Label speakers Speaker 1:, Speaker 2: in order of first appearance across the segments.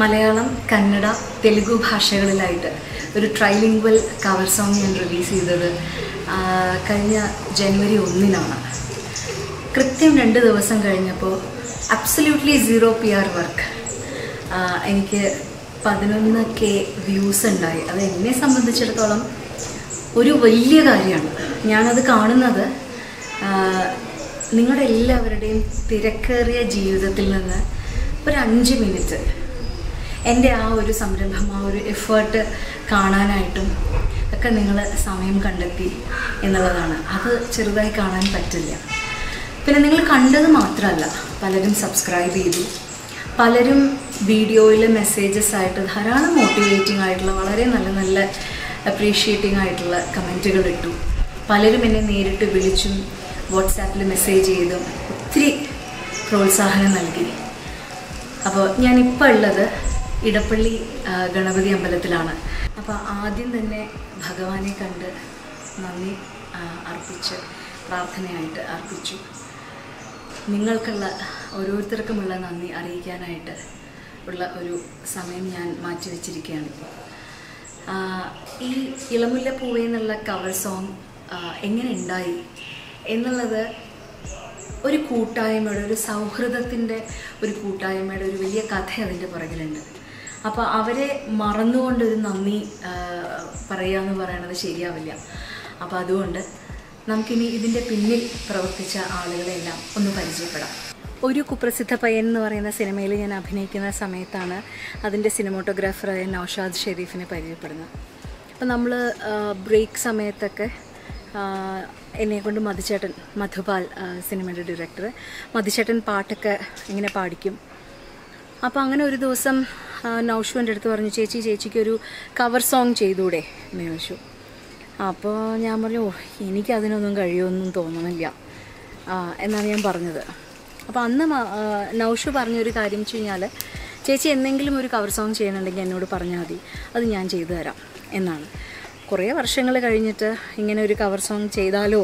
Speaker 1: മലയാളം കന്നഡ തെലുഗു ഭാഷകളിലായിട്ട് ഒരു trilingual cover song ഞാൻ റിലീസ് ചെയ്തത് കഴിഞ്ഞ ജനുവരി ഒന്നിനാണ്. കൃത്യം രണ്ട് ദിവസം കഴിഞ്ഞപ്പോൾ absolutely zero P R work എനിക്ക് പതിനൊന്ന് കെ വ്യൂസ് ഉണ്ടായി. അത് എന്നെ സംബന്ധിച്ചിടത്തോളം ഒരു വലിയ കാര്യമാണ്. ഞാനത് കാണുന്നത് നിങ്ങളുടെ എല്ലാവരുടെയും തിരക്കേറിയ ജീവിതത്തിൽ നിന്ന് ഒരു അഞ്ച് മിനിറ്റ് എന്റെ ആ ഒരു സംരംഭം ആ ഒരു എഫേർട്ട് കാണാനായിട്ടും ഒക്കെ നിങ്ങൾ സമയം കണ്ടെത്തി എന്നുള്ളതാണ്. അത് ചെറുതായി കാണാൻ പറ്റില്ല. പിന്നെ നിങ്ങൾ കണ്ടത് മാത്രമല്ല പലരും സബ്സ്ക്രൈബ് ചെയ്തു. പലരും വീഡിയോയിൽ മെസ്സേജസ് ആയിട്ട് ധാരാളം മോട്ടിവേറ്റിംഗ് ആയിട്ടുള്ള വളരെ നല്ല നല്ല അപ്രീഷിയേറ്റിംഗ് ആയിട്ടുള്ള കമന്റുകൾ ഇട്ടു. പലരും എന്നെ നേരിട്ട് വിളിച്ചും വാട്സാപ്പിൽ മെസ്സേജ് ചെയ്തും ഒത്തിരി പ്രോത്സാഹനം നൽകി. അപ്പോൾ ഞാനിപ്പോൾ ഉള്ളത് ഇടപ്പള്ളി ഗണപതി അമ്പലത്തിലാണ്. അപ്പോൾ ആദ്യം തന്നെ ഭഗവാനെ കണ്ട് നന്ദി അർപ്പിച്ച് പ്രാർത്ഥനയായിട്ട് അർപ്പിച്ചു. നിങ്ങൾക്കുള്ള ഓരോരുത്തർക്കുമുള്ള നന്ദി അറിയിക്കാനായിട്ട് ഉള്ള ഒരു സമയം ഞാൻ മാറ്റിവെച്ചിരിക്കുകയാണ് ഈ ഇളമുല്ല പൂവേ എന്നുള്ള കവർ സോങ് എങ്ങനെ ഉണ്ടായി എന്നുള്ളത് ഒരു കൂട്ടായ്മയുടെ ഒരു സൗഹൃദത്തിന്റെ ഒരു കൂട്ടായ്മയുടെ ഒരു വലിയ കഥ അതിന്റെ പുറകിലുണ്ട്. അപ്പോൾ അവരെ മറന്നുകൊണ്ട് ഒരു നന്ദി പറയുക എന്ന് പറയണത് ശരിയാവില്ല. അപ്പോൾ അതുകൊണ്ട് നമുക്കിനി ഇതിന്റെ പിന്നിൽ പ്രവർത്തിച്ച ആളുകളെല്ലാം ഒന്ന് പരിചയപ്പെടാം. ഒരു കുപ്രസിദ്ധ പയ്യൻ എന്ന് പറയുന്ന സിനിമയിൽ ഞാൻ അഭിനയിക്കുന്ന സമയത്താണ് അതിന്റെ സിനിമോട്ടോഗ്രാഫറായ നൌഷാദ് ഷെരീഫിനെ പരിചയപ്പെടുന്നത്. അപ്പം നമ്മൾ ബ്രേക്ക് സമയത്തൊക്കെ എന്നെക്കൊണ്ട് മധുചേട്ടൻ മധുപാൽ സിനിമയുടെ ഡയറക്ടർ മധുചേട്ടൻ പാട്ടൊക്കെ ഇങ്ങനെ പാടിക്കും. അപ്പോൾ അങ്ങനെ ഒരു ദിവസം നൌഷുവിന്റെ അടുത്ത് പറഞ്ഞു ചേച്ചി ചേച്ചിക്ക് ഒരു കവർ സോങ് ചെയ്തൂടെ? എന്ന് അപ്പോൾ ഞാൻ പറഞ്ഞു ഓ എനിക്കതിനൊന്നും കഴിയുമെന്നും തോന്നുന്നില്ല എന്നാണ് ഞാൻ പറഞ്ഞത്. അപ്പോൾ അന്ന് നൗഷു പറഞ്ഞൊരു കാര്യം വെച്ച് കഴിഞ്ഞാൽ ചേച്ചി എന്തെങ്കിലും ഒരു കവർ സോങ് ചെയ്യണമെങ്കിൽ എന്നോട് പറഞ്ഞാൽ മതി. അത് ഞാൻ ചെയ്തു തരാം. എന്നാണ്. കുറേ വർഷങ്ങൾ കഴിഞ്ഞിട്ട് ഇങ്ങനെ ഒരു കവർ സോങ് ചെയ്താലോ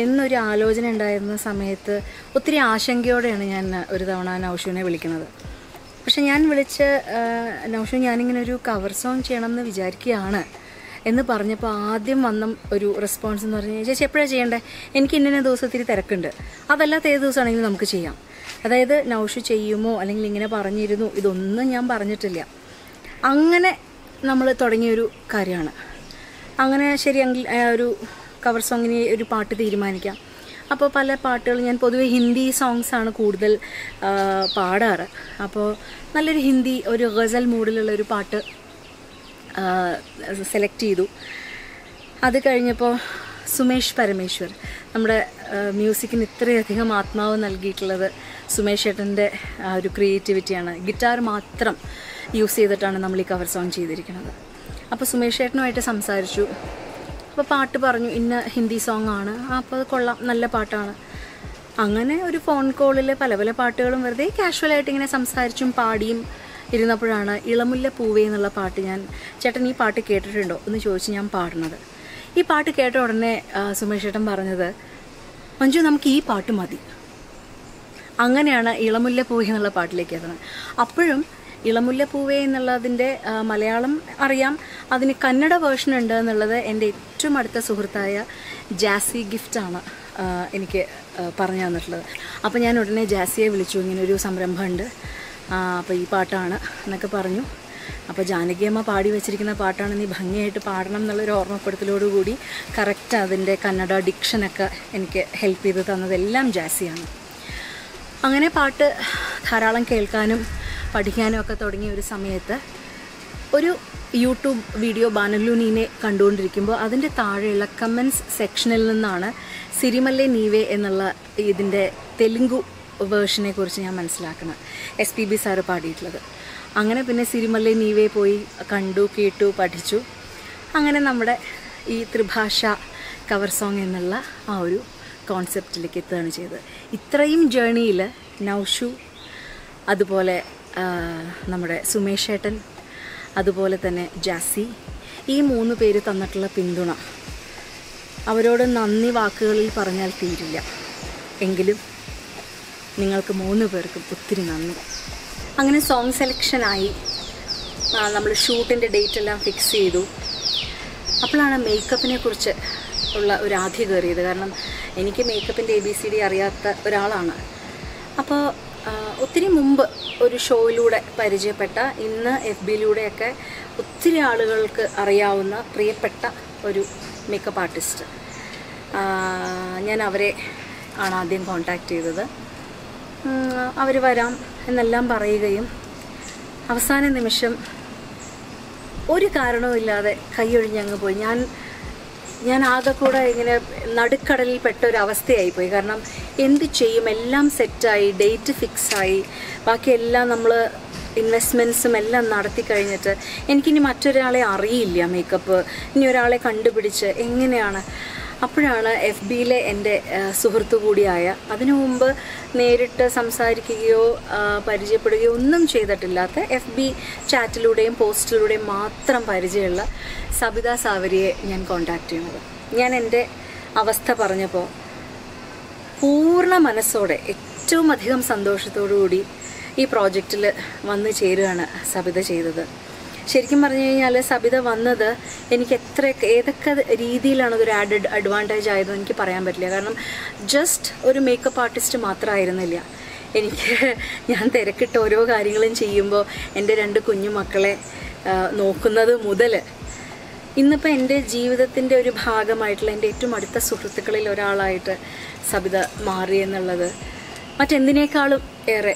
Speaker 1: എന്നൊരു ആലോചന ഉണ്ടായിരുന്ന സമയത്ത് ഒത്തിരി ആശങ്കയോടെയാണ് ഞാൻ ഒരു തവണ നൗഷുവിനെ വിളിക്കുന്നത്. പക്ഷെ ഞാൻ വിളിച്ച് നൗഷ ഞാനിങ്ങനെ ഒരു കവർ സോങ് ചെയ്യണം എന്ന് വിചാരിക്കുകയാണ് എന്ന് പറഞ്ഞപ്പോൾ ആദ്യം വന്ന ഒരു റെസ്പോൺസ് എന്ന് പറഞ്ഞു ചേച്ചി എപ്പോഴാണ് ചെയ്യേണ്ടത് എനിക്ക് ഇന്ന ദിവസം ഒത്തിരി തിരക്കുണ്ട്. അതല്ലാത്ത ഏത് ദിവസമാണെങ്കിലും നമുക്ക് ചെയ്യാം. അതായത് നൗഷു ചെയ്യുമോ അല്ലെങ്കിൽ ഇങ്ങനെ പറഞ്ഞിരുന്നു ഇതൊന്നും ഞാൻ പറഞ്ഞിട്ടില്ല. അങ്ങനെ നമ്മൾ തുടങ്ങിയൊരു കാര്യമാണ്. അങ്ങനെ ശരിയെങ്കിൽ ഒരു കവർ സോങ്ങിന് ഒരു പാട്ട് തീരുമാനിക്കാം. അപ്പോൾ പല പാട്ടുകൾ ഞാൻ പൊതുവേ ഹിന്ദി സോങ്സ് ആണ് കൂടുതൽ പാടാറ്. അപ്പോൾ നല്ലൊരു ഹിന്ദി ഒരു ഗസൽ മൂഡിലുള്ള ഒരു പാട്ട് സെലക്ട് ചെയ്തു. അത് കഴിഞ്ഞപ്പോൾ സുമേഷ് പരമേശ്വർ നമ്മുടെ മ്യൂസിക്കിന് ഇത്രയധികം ആത്മാവ് നൽകിയിട്ടുള്ളത് സുമേഷ് ഏട്ടന്റെ ആ ഒരു ക്രിയേറ്റിവിറ്റിയാണ് ഗിറ്റാർ മാത്രം യൂസ് ചെയ്തിട്ടാണ് നമ്മൾ ഈ കവർ സോങ് ചെയ്തിരിക്കുന്നത്. അപ്പോൾ സുമേഷ് ഏട്ടനുമായിട്ട് സംസാരിച്ചു. അപ്പോൾ പാട്ട് പറഞ്ഞു ഇന്ന ഹിന്ദി സോങ് ആണ്. അപ്പോൾ അത് കൊള്ളാം നല്ല പാട്ടാണ്. അങ്ങനെ ഒരു ഫോൺ കോളിൽ പല പല പാട്ടുകളും വെറുതെ കാഷ്വലായിട്ട് ഇങ്ങനെ സംസാരിച്ചും പാടിയും ഇരുന്നപ്പോഴാണ് ഇളമുല്ല പൂവേ എന്നുള്ള പാട്ട് ഞാൻ ചേട്ടൻ ഈ പാട്ട് കേട്ടിട്ടുണ്ടോ? എന്ന് ചോദിച്ച് ഞാൻ പാടുന്നത്. ഈ പാട്ട് കേട്ട ഉടനെ സുമേഷ് ചേട്ടൻ പറഞ്ഞത് മഞ്ജു നമുക്ക് ഈ പാട്ട് മതി. അങ്ങനെയാണ് ഇളമുല്ല പൂവേ എന്നുള്ള പാട്ടിലേക്ക് എത്തുന്നത് അപ്പോഴും ഇളമുല്ല പൂവേ എന്നുള്ളതിന്റെ മലയാളം അറിയാം. അതിന് കന്നഡ വേർഷൻ ഉണ്ട് എന്നുള്ളത് എന്റെ ഏറ്റവും അടുത്ത സുഹൃത്തായ ജാസി ഗിഫ്റ്റാണ് എനിക്ക് പറഞ്ഞു തന്നിട്ടുള്ളത്. അപ്പോൾ ഞാൻ ഉടനെ ജാസിയെ വിളിച്ചു. ഇങ്ങനെ ഒരു സംരംഭമുണ്ട്. അപ്പോൾ ഈ പാട്ടാണ് എന്നൊക്കെ പറഞ്ഞു. അപ്പോൾ ജാനകിയമ്മ പാടി വെച്ചിരിക്കുന്ന പാട്ടാണ് നീ ഭംഗിയായിട്ട് പാടണം എന്നുള്ളൊരു ഓർമ്മപ്പെടുത്തലോടുകൂടി കറക്റ്റ് അതിന്റെ കന്നഡ ഡിക്ഷനൊക്കെ എനിക്ക് ഹെൽപ്പ് ചെയ്ത് തന്നതെല്ലാം ജാസിയാണ്. അങ്ങനെ പാട്ട് ധാരാളം കേൾക്കാനും പഠിക്കാനും ഒക്കെ തുടങ്ങിയ ഒരു സമയത്ത് ഒരു യൂട്യൂബ് വീഡിയോ ബാനലുനീനെ കണ്ടുകൊണ്ടിരിക്കുമ്പോൾ അതിന്റെ താഴെയുള്ള കമൻസ് സെക്ഷനിൽ നിന്നാണ് സിരിമല്ലെ നീവേ എന്നുള്ള ഇതിന്റെ തെലുങ്കു വേർഷനെ കുറിച്ച് ഞാൻ മനസ്സിലാക്കുന്നത്. എസ് പി ബി സാറ് പാടിയിട്ടുള്ളത്. അങ്ങനെ പിന്നെ സിരിമല്ലെ നീവേ പോയി കണ്ടു കേട്ടു പഠിച്ചു. അങ്ങനെ നമ്മുടെ ഈ ത്രിഭാഷ കവർ സോങ് എന്നുള്ള ആ ഒരു കോൺസെപ്റ്റിലേക്ക് എത്തുകയാണ് ചെയ്തത്. ഇത്രയും ജേണിയിൽ നൗഷു അതുപോലെ നമ്മുടെ സുമേഷ് ഏട്ടൻ അതുപോലെ തന്നെ ജാസി ഈ മൂന്ന് പേര് തന്നിട്ടുള്ള പിന്തുണ അവരോട് നന്ദി വാക്കുകളിൽ പറഞ്ഞാൽ തീരില്ല. എങ്കിലും നിങ്ങൾക്ക് മൂന്ന് പേർക്കും ഒത്തിരി നന്ദി. അങ്ങനെ സോങ് സെലക്ഷനായി നമ്മൾ ഷൂട്ടിന്റെ ഡേറ്റ് എല്ലാം ഫിക്സ് ചെയ്തു. അപ്പോഴാണ് മേക്കപ്പിനെ കുറിച്ച് ഉള്ള ഒരു ആധി കയറിയത്. കാരണം എനിക്ക് മേക്കപ്പിന്റെ എ ബി സി ഡി അറിയാത്ത ഒരാളാണ്. അപ്പോൾ ഒത്തിരി മുമ്പ് ഒരു ഷോയിലൂടെ പരിചയപ്പെട്ട ഇന്ന് എഫ് ബിയിലൂടെയൊക്കെ ഒത്തിരി ആളുകൾക്ക് അറിയാവുന്ന പ്രിയപ്പെട്ട ഒരു മേക്കപ്പ് ആർട്ടിസ്റ്റ് ഞാൻ അവരെ ആണ് ആദ്യം കോണ്ടാക്ട് ചെയ്തത്. അവർ വരാം എന്നെല്ലാം പറയുകയും അവസാന നിമിഷം ഒരു കാരണവുമില്ലാതെ കൈയൊഴിഞ്ഞങ്ങ് പോയി. ഞാൻ ഞാൻ ആകെ കൂടെ ഇങ്ങനെ നടുക്കടലിൽ പെട്ട ഒരു അവസ്ഥയായി പോയി. കാരണം എന്ത് ചെയ്യും? എല്ലാം സെറ്റായി ഡേറ്റ് ഫിക്സായി. ബാക്കിയെല്ലാം നമ്മൾ ഇൻവെസ്റ്റ്മെന്റ്സും എല്ലാം നടത്തി കഴിഞ്ഞിട്ട് എനിക്കിനി മറ്റൊരാളെ അറിയില്ല മേക്കപ്പ്. ഇനി ഒരാളെ കണ്ടുപിടിച്ച് എങ്ങനെയാണ്? അപ്പോഴാണ് എഫ് ബിയിലെ എന്റെ സുഹൃത്തു കൂടിയായ അതിനു മുമ്പ് നേരിട്ട് സംസാരിക്കുകയോ പരിചയപ്പെടുകയോ ഒന്നും ചെയ്തിട്ടില്ലാത്ത എഫ് ബി ചാറ്റിലൂടെയും പോസ്റ്റിലൂടെയും മാത്രം പരിചയമുള്ള സബിത സാവരിയെ ഞാൻ കോണ്ടാക്ട് ചെയ്യുന്നത്. ഞാൻ എന്റെ അവസ്ഥ പറഞ്ഞപ്പോൾ പൂർണ മനസ്സോടെ ഏറ്റവും അധികം സന്തോഷത്തോടു കൂടി ഈ പ്രോജക്റ്റിൽ വന്നു ചേരുകയാണ് സബിത ചെയ്തത്. ശരിക്കും പറഞ്ഞു കഴിഞ്ഞാൽ സബിത വന്നത് എനിക്ക് എത്ര ഏതൊക്കെ രീതിയിലാണ് അതൊരു ആഡഡ് അഡ്വാന്റേജ് ആയതെന്ന് എനിക്ക് പറയാൻ പറ്റില്ല. കാരണം ജസ്റ്റ് ഒരു മേക്കപ്പ് ആർട്ടിസ്റ്റ് മാത്രമായിരുന്നില്ല. എനിക്ക് ഞാൻ തിരക്കിട്ട് ഓരോ കാര്യങ്ങളും ചെയ്യുമ്പോൾ എന്റെ രണ്ട് കുഞ്ഞു മക്കളെ നോക്കുന്നത് മുതൽ ഇന്നിപ്പോൾ എന്റെ ജീവിതത്തിന്റെ ഒരു ഭാഗമായിട്ടുള്ള എന്റെ ഏറ്റവും അടുത്ത സുഹൃത്തുക്കളിൽ ഒരാളായിട്ട് സബിത മാറി എന്നുള്ളത് മറ്റെന്തിനേക്കാളും ഏറെ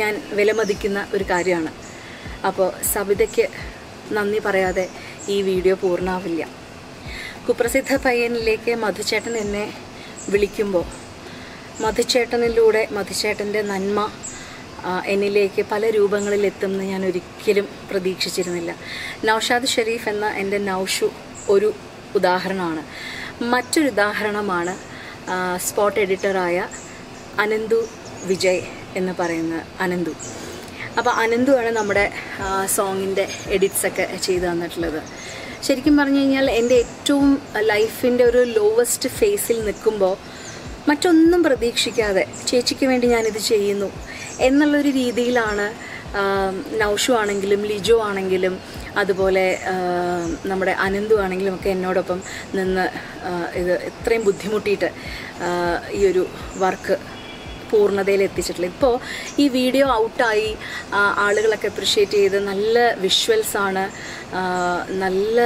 Speaker 1: ഞാൻ വിലമതിക്കുന്ന ഒരു കാര്യമാണ്. അപ്പോൾ സബിതയ്ക്ക് നന്ദി പറയാതെ ഈ വീഡിയോ പൂർണമാവില്ല കുപ്രസിദ്ധ പയ്യനിലേക്ക് മധുചേട്ടൻ എന്നെ വിളിക്കുമ്പോൾ മധുചേട്ടനിലൂടെ മധുചേട്ടന്റെ നന്മ എന്നിലേക്ക് പല രൂപങ്ങളിൽ എത്തുമെന്ന് ഞാൻ ഒരിക്കലും പ്രതീക്ഷിച്ചിരുന്നില്ല. നൗഷാദ് ഷെരീഫ് എന്ന എന്റെ നൗഷു ഒരു ഉദാഹരണമാണ്. മറ്റൊരു ഉദാഹരണമാണ് സ്പോട്ട് എഡിറ്ററായ അനന്തു വിജയ് എന്ന് പറയുന്ന അനന്തു. അപ്പോൾ അനന്തുവാണ് നമ്മുടെ സോങ്ങിന്റെ എഡിറ്റ്സൊക്കെ ചെയ്തു തന്നിട്ടുള്ളത്. ശരിക്കും പറഞ്ഞു കഴിഞ്ഞാൽ എന്റെ ഏറ്റവും ലൈഫിന്റെ ഒരു ലോവസ്റ്റ് ഫേസിൽ നിൽക്കുമ്പോൾ മറ്റൊന്നും പ്രതീക്ഷിക്കാതെ ചേച്ചിക്ക് വേണ്ടി ഞാനിത് ചെയ്യുന്നു എന്നുള്ളൊരു രീതിയിലാണ് നൗഷു ആണെങ്കിലും ലിജോ ആണെങ്കിലും അതുപോലെ നമ്മുടെ അനന്തു ആണെങ്കിലും ഒക്കെ എന്നോടൊപ്പം നിന്ന് ഇത് ഇത്രയും ബുദ്ധിമുട്ടിയിട്ട് ഈ ഒരു വർക്ക് പൂർണതയിൽ എത്തിച്ചിട്ടുള്ളത് ഇപ്പോൾ ഈ വീഡിയോ ഔട്ടായി ആളുകളൊക്കെ അപ്രിഷ്യേറ്റ് ചെയ്ത് നല്ല വിഷ്വൽസ് ആണ് നല്ല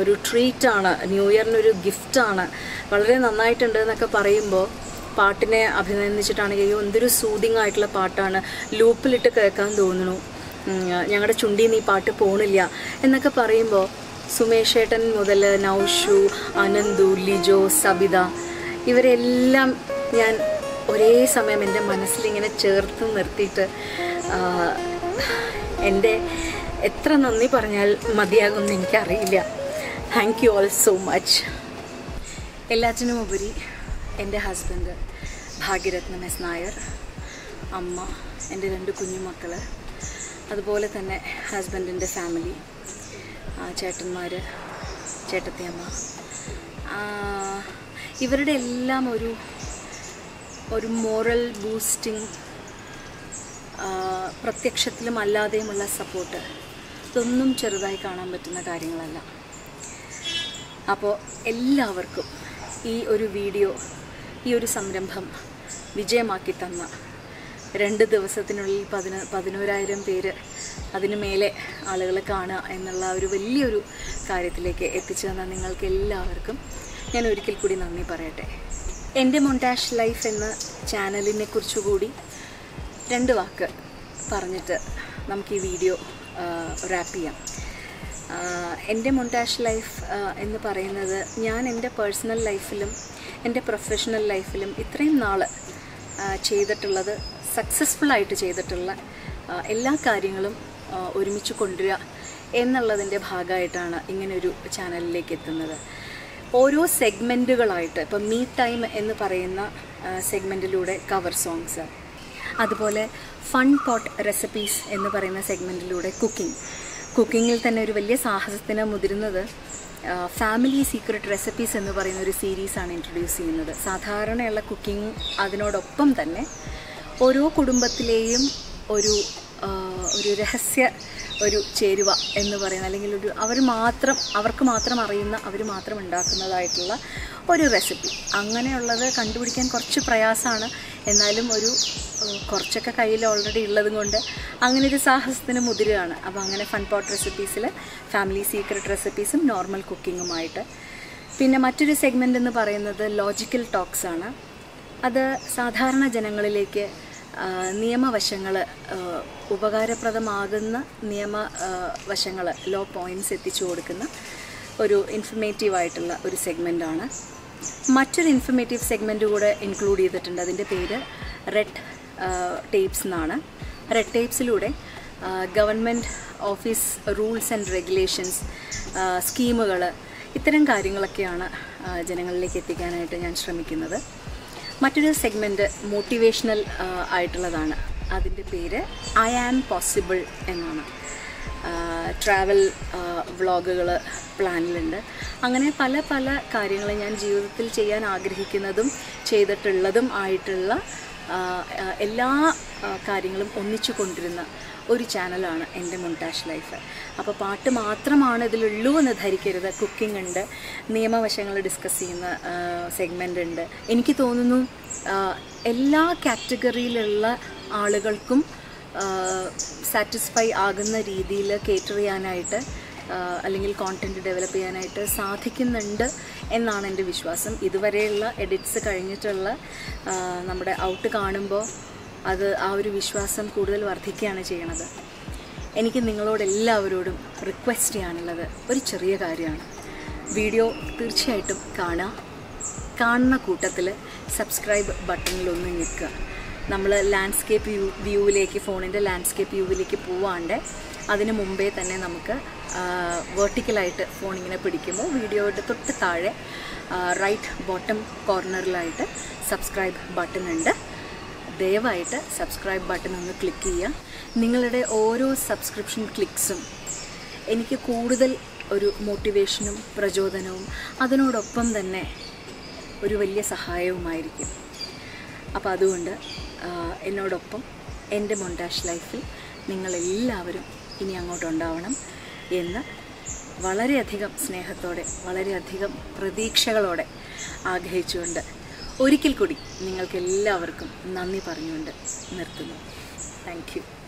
Speaker 1: ഒരു ട്രീറ്റാണ് ന്യൂ ഇയറിനൊരു ഗിഫ്റ്റാണ് വളരെ നന്നായിട്ടുണ്ട് എന്നൊക്കെ പറയുമ്പോൾ പാട്ടിനെ അഭിനന്ദിച്ചിട്ടാണെങ്കിൽ അയ്യോ എന്തൊരു സൂതിങ് ആയിട്ടുള്ള പാട്ടാണ്. ലൂപ്പിലിട്ട് കേൾക്കാൻ തോന്നുന്നു. ഞങ്ങളുടെ ചുണ്ടിൽ നിന്ന് ഈ പാട്ട് പോണില്ല എന്നൊക്കെ പറയുമ്പോൾ സുമേഷ് ഏട്ടൻ മുതൽ നൗഷു അനന്തു ലിജോ സബിത ഇവരെല്ലാം ഞാൻ ഒരേ സമയം എന്റെ മനസ്സിലിങ്ങനെ ചേർത്ത് നിർത്തിയിട്ട് എന്റെ എത്ര നന്ദി പറഞ്ഞാൽ മതിയാകുമെന്ന് എനിക്കറിയില്ല. Thank you all so much എല്ലാറ്റിനും ഉപരി എന്റെ ഹസ്ബൻഡ് ഭാഗ്യരത്നം എസ് നായർ അമ്മ എന്റെ രണ്ട് കുഞ്ഞുമക്കൾ അതുപോലെ തന്നെ ഹസ്ബൻഡിന്റെ ഫാമിലി ചേട്ടന്മാർ ചേട്ടത്തിയമ്മ. ഇവരുടെ എല്ലാം ഒരു ഒരു മോറൽ ബൂസ്റ്റിംഗ് പ്രത്യക്ഷത്തിലും അല്ലാതെയുമുള്ള സപ്പോർട്ട് ഇതൊന്നും ചെറുതായി കാണാൻ പറ്റുന്ന കാര്യങ്ങളല്ല. അപ്പോൾ എല്ലാവർക്കും ഈ ഒരു വീഡിയോ ഈ ഒരു സംരംഭം വിജയമാക്കി തന്ന രണ്ട് ദിവസത്തിനുള്ളിൽ പതിന പതിനോരായിരം പേര് അതിനു മേലെ ആളുകൾ കാണുക എന്നുള്ള ഒരു വലിയൊരു കാര്യത്തിലേക്ക് എത്തിച്ചു തന്ന നിങ്ങൾക്ക് എല്ലാവർക്കും ഞാൻ ഒരിക്കൽ കൂടി നന്ദി പറയട്ടെ. എന്റെ മൊണ്ടാഷ് ലൈഫ് എന്ന ചാനലിനെ കുറിച്ചുകൂടി രണ്ട് വാക്ക് പറഞ്ഞിട്ട് നമുക്ക് ഈ വീഡിയോ റാപ്പ് ചെയ്യാം. എന്റെ മൊണ്ടാഷ് ലൈഫ് എന്ന് പറയുന്നത് ഞാൻ എന്റെ പേഴ്സണൽ ലൈഫിലും എന്റെ പ്രൊഫഷണൽ ലൈഫിലും ഇത്രയും നാൾ ചെയ്തിട്ടുള്ളത് സക്സസ്ഫുള്ളായിട്ട് ചെയ്തിട്ടുള്ള എല്ലാ കാര്യങ്ങളും ഒരുമിച്ച് കൊണ്ടുവരിക എന്നുള്ളതിന്റെ ഭാഗമായിട്ടാണ് ഇങ്ങനൊരു ചാനലിലേക്ക് എത്തുന്നത്. ഓരോ സെഗ്മെന്റുകളായിട്ട് ഇപ്പം മീ ടൈം എന്ന് പറയുന്ന സെഗ്മെന്റിലൂടെ കവർ സോങ്സ്. അതുപോലെ ഫൺ പോട്ട് റെസിപ്പീസ് എന്ന് പറയുന്ന സെഗ്മെന്റിലൂടെ കുക്കിംഗ്. കുക്കിങ്ങിൽ തന്നെ ഒരു വലിയ സാഹസത്തിന് മുതിരുന്നത് ഫാമിലി സീക്രട്ട് റെസിപ്പീസ് എന്ന് പറയുന്ന ഒരു സീരീസാണ് ഇൻട്രൊഡ്യൂസ് ചെയ്യുന്നത്. സാധാരണയുള്ള കുക്കിംഗ് അതിനോടൊപ്പം തന്നെ ഓരോ കുടുംബത്തിലെയും ഒരു ഒരു രഹസ്യ ഒരു ചേരുവ എന്ന് പറയുന്ന അല്ലെങ്കിൽ ഒരു അവർ മാത്രം അവർക്ക് മാത്രം അറിയുന്ന അവർ മാത്രം ഉണ്ടാക്കുന്നതായിട്ടുള്ള ഒരു റെസിപ്പി അങ്ങനെയുള്ളത് കണ്ടുപിടിക്കാൻ കുറച്ച് പ്രയാസമാണ്. എന്നാലും ഒരു കുറച്ചൊക്കെ കയ്യിൽ ഓൾറെഡി ഉള്ളതുകൊണ്ട് അങ്ങനെ ഒരു സാഹസത്തിന് മുതിരുകയാണ്. അപ്പോൾ അങ്ങനെ ഫൺ പോട്ട് റെസിപ്പീസിൽ ഫാമിലി സീക്രട്ട് റെസിപ്പീസും നോർമൽ കുക്കിങ്ങുമായിട്ട് പിന്നെ മറ്റൊരു സെഗ്മെന്റ് എന്ന് പറയുന്നത് ലോജിക്കൽ ടോക്സ് ആണ്. അത് സാധാരണ ജനങ്ങളിലേക്ക് നിയമവശങ്ങൾ ഉപകാരപ്രദമാകുന്ന നിയമ വശങ്ങൾ ലോ പോയിന്റ്സ് എത്തിച്ചു കൊടുക്കുന്ന ഒരു ഇൻഫർമേറ്റീവ് ആയിട്ടുള്ള ഒരു സെഗ്മെന്റാണ് മറ്റൊരു ഇൻഫർമേറ്റീവ് സെഗ്മെന്റ് കൂടെ ഇൻക്ലൂഡ് ചെയ്തിട്ടുണ്ട്. അതിന്റെ പേര് റെഡ് ടേപ്സ് എന്നാണ്. Red ടേപ്സിലൂടെ government office rules and regulations സ്കീമുകൾ ഇത്തരം കാര്യങ്ങളൊക്കെയാണ് ജനങ്ങളിലേക്ക് എത്തിക്കാനായിട്ട് ഞാൻ ശ്രമിക്കുന്നത്. മറ്റൊരു സെഗ്മെന്റ് മോട്ടിവേഷണൽ ആയിട്ടുള്ളതാണ്. അതിന്റെ പേര് ഐ ആം പോസിബിൾ എന്നാണ്. ട്രാവൽ വ്ളോഗുകൾ പ്ലാനിലുണ്ട് അങ്ങനെ പല പല കാര്യങ്ങൾ ഞാൻ ജീവിതത്തിൽ ചെയ്യാൻ ആഗ്രഹിക്കുന്നതും ചെയ്തിട്ടുള്ളതും ആയിട്ടുള്ള എല്ലാ കാര്യങ്ങളും ഒന്നിച്ചു കൊണ്ടിരുന്ന ഒരു ചാനലാണ് എന്റെ മുണ്ടാഷ് ലൈഫ്. അപ്പോൾ പാട്ട് മാത്രമാണ് ഇതിലുള്ളൂ എന്ന് ധരിക്കരുത്. കുക്കിംഗ് ഉണ്ട് നിയമവശങ്ങൾ ഡിസ്കസ് ചെയ്യുന്ന സെഗ്മെന്റ് ഉണ്ട്. എനിക്ക് തോന്നുന്നു എല്ലാ കാറ്റഗറിയിലുള്ള ആളുകൾക്കും സാറ്റിസ്ഫൈ ആകുന്ന രീതിയിൽ കേറ്റർ ചെയ്യാനായിട്ട് അല്ലെങ്കിൽ കോണ്ടന്റ് ഡെവലപ്പ് ചെയ്യാനായിട്ട് സാധിക്കുന്നുണ്ട് എന്നാണ് എന്റെ വിശ്വാസം. ഇതുവരെയുള്ള എഡിറ്റ്സ് കഴിഞ്ഞിട്ടുള്ള നമ്മുടെ ഔട്ട് കാണുമ്പോൾ അത് ആ ഒരു വിശ്വാസം കൂടുതൽ വർദ്ധിക്കുകയാണ് ചെയ്യണത്. എനിക്ക് നിങ്ങളോട് എല്ലാവരോടും റിക്വസ്റ്റ് ചെയ്യാനുള്ളത് ഒരു ചെറിയ കാര്യമാണ്. വീഡിയോ തീർച്ചയായിട്ടും കാണുക കാണുന്ന കൂട്ടത്തിൽ സബ്സ്ക്രൈബ് ബട്ടണിലൊന്ന് നിൽക്കുക നമ്മൾ ലാൻഡ്സ്കേപ്പ് വ്യൂ വ്യൂവിലേക്ക് ഫോണിന്റെ ലാൻഡ്സ്കേപ്പ് വ്യൂവിലേക്ക് പോവാണ്ട് അതിന് മുമ്പേ തന്നെ നമുക്ക് വേർട്ടിക്കലായിട്ട് ഫോൺ ഇങ്ങനെ പിടിക്കുമ്പോൾ വീഡിയോയുടെ തൊട്ട് താഴെ റൈറ്റ് ബോട്ടം കോർണറിലായിട്ട് സബ്സ്ക്രൈബ് ബട്ടൺ ഉണ്ട്. ദയവായിട്ട് സബ്സ്ക്രൈബ് ബട്ടൺ ഒന്ന് ക്ലിക്ക് ചെയ്യുക. നിങ്ങളുടെ ഓരോ സബ്സ്ക്രിപ്ഷൻ ക്ലിക്സും എനിക്ക് കൂടുതൽ ഒരു മോട്ടിവേഷനും പ്രചോദനവും അതിനോടൊപ്പം തന്നെ ഒരു വലിയ സഹായവുമായിരിക്കും. അപ്പോൾ അതുകൊണ്ട് എന്നോടൊപ്പം എന്റെ മൊണ്ടാഷ് ലൈഫിൽ നിങ്ങളെല്ലാവരും ഇനി അങ്ങോട്ടുണ്ടാവണം എന്ന് വളരെയധികം സ്നേഹത്തോടെ വളരെയധികം പ്രതീക്ഷകളോടെ ആഗ്രഹിച്ചുകൊണ്ട് ഒരിക്കൽ കൂടി നിങ്ങൾക്ക് എല്ലാവർക്കും നന്ദി പറഞ്ഞുകൊണ്ട് നിർത്തുന്നു. താങ്ക്